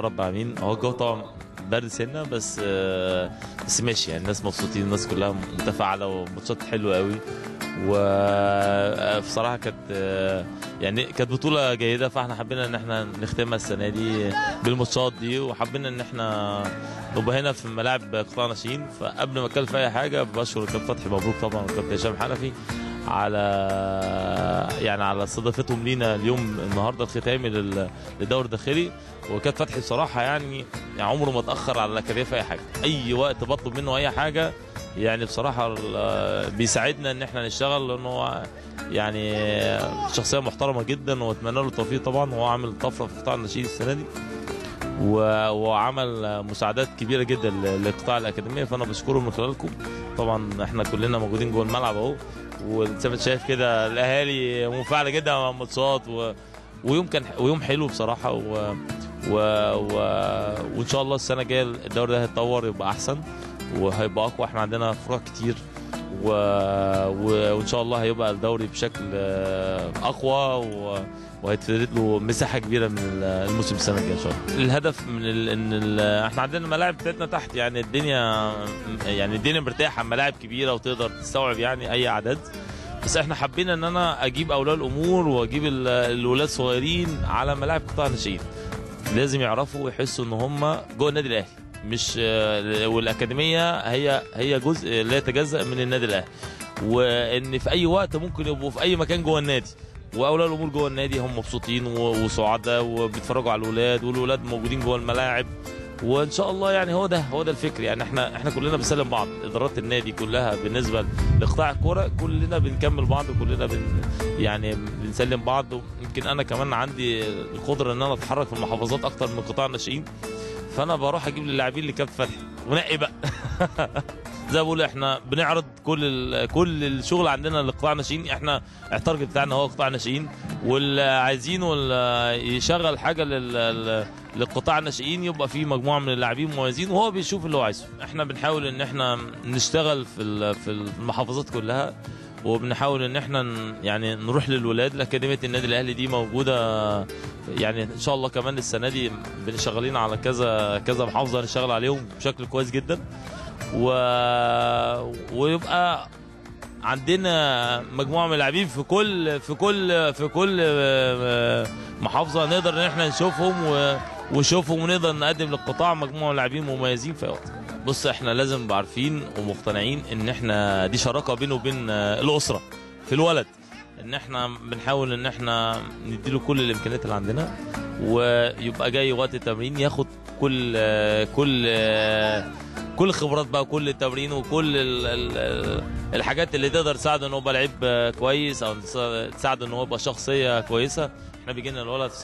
رب العالمين. هو الجو طبعا برد سنة بس آه، بس ماشي يعني الناس مبسوطين الناس كلها متفاعلة وماتشات حلوة قوي. وبصراحه كانت آه، يعني كانت بطولة جيدة فاحنا حبينا إن إحنا نختمها السنة دي بالماتشات دي وحبينا إن إحنا نبقى هنا في ملاعب قطاع ناشئين. فقبل ما أتكلم في أي حاجة بشكر الكابتن فتحي مبروك طبعا والكابتن هشام حنفي. على يعني على استضافتهم لينا اليوم النهارده الختامي لل- للدوري الداخلي. وكابتن فتحي بصراحة يعني, يعني عمره ما اتأخر على الاكاديميه في أي حاجة. أي وقت بطلب منه أي حاجة يعني بصراحة بيساعدنا إن إحنا نشتغل لأنه هو يعني شخصية محترمة جدا وأتمنى له التوفيق طبعا. وهو عامل طفرة في قطاع الناشئين السنة دي. وعمل مساعدات كبيرة جدا لقطاع الأكاديمية. فأنا بشكره من خلالكم. طبعا إحنا كلنا موجودين جوه الملعب أهو. وزي ما انت شايف كده الأهالي منفعله جدا مع الماتشات و... ويوم كان ويوم حلو بصراحة و... و... و... وإن شاء الله السنة الجاية الدوري ده هيتطور يبقى أحسن. وهيبقى أقوى. إحنا عندنا فروع كتير و... و... وإن شاء الله هيبقى الدوري بشكل آه، أقوى و... وهيتفرد له مساحة كبيرة من ال- الموسم السنة الجاية إن شاء الله. الهدف من ال... إن ال... إحنا عندنا الملاعب بتاعتنا تحت يعني الدنيا يعني الدنيا مرتاحة ملاعب كبيرة وتقدر تستوعب يعني أي أعداد. بس إحنا حبينا إن أنا أجيب اولياء الأمور وأجيب ال- الولاد صغيرين على ملاعب قطاع الناشئين. لازم يعرفوا ويحسوا إن هم جوه النادي الأهلي. مش آه، والأكاديمية هي هي جزء لا يتجزأ من النادي الأهلي. وإن في أي وقت ممكن يبقوا في أي مكان جوه النادي. وأولياء الأمور جوه النادي هم مبسوطين وسعداء وبيتفرجوا على الولاد والولاد موجودين جوه الملاعب. وإن شاء الله يعني هو ده هو ده الفكر. يعني إحنا إحنا كلنا بنسلم بعض إدارات النادي كلها بالنسبة لقطاع الكوره كلنا بنكمل بعض وكلنا بن يعني بنسلم بعض. يمكن أنا كمان عندي القدرة إن أنا أتحرك في المحافظات أكتر من قطاع الناشئين. فأنا بروح أجيب للاعبين اللي فتحي. ونقي بقى؟ زي ما بقول إحنا بنعرض كل كل الشغل عندنا لقطاع الناشئين إحنا التارجت بتاعنا هو قطاع الناشئين واللي عايزينه يشغل حاجة لل- لل- للقطاع الناشئين يبقى في مجموعة من اللاعبين مميزين وهو بيشوف اللي هو عايزه. إحنا بنحاول إن إحنا نشتغل في في المحافظات كلها. وبنحاول إن إحنا يعني نروح للولاد الاكاديميه النادي الأهلي دي موجودة يعني إن شاء الله كمان السنة دي بنشغلين على كذا كذا محافظة نشتغل عليهم بشكل كويس جدا و... ويبقى عندنا مجموعة من اللاعبين في كل في كل في كل آه، محافظة نقدر إن إحنا نشوفهم. ونشوفهم ونقدر نقدم للقطاع مجموعة من لاعبين مميزين في وقت بص إحنا لازم نبقى عارفين ومقتنعين إن إحنا دي شراكة بينه وبين آه، الأسرة في الولد. إن إحنا بنحاول إن إحنا نديله كل الإمكانيات اللي عندنا ويبقى جاي وقت التمرين ياخد كل آه، كل آه، كل الخبرات بقى كل التمرين وكل ال ال الحاجات اللي تقدر تساعده إن هو يبقى لعيب كويس أو تساعده إن هو يبقى شخصية كويسة. إحنا بيجي لنا الولد